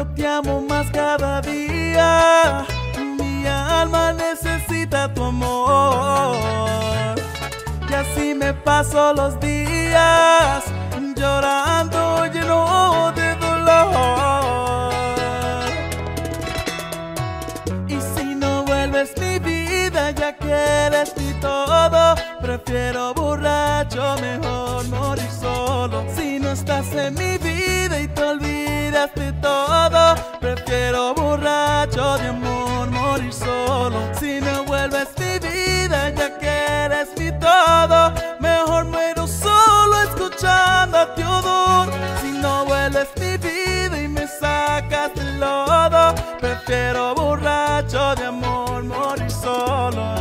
Te amo más cada día. Mi alma necesita tu amor. Y así me paso los días llorando lleno de dolor. Y si no vuelves mi vida, ya que eres mi todo, prefiero borracho, mejor morir solo. Si no estás en mi vida y te olvidas de todo, quiero borracho de amor morir solo. Si me vuelves mi vida, ya que eres mi todo, mejor muero solo escuchando a tu odor. Si no vuelves mi vida y me sacas del lodo, prefiero borracho de amor morir solo.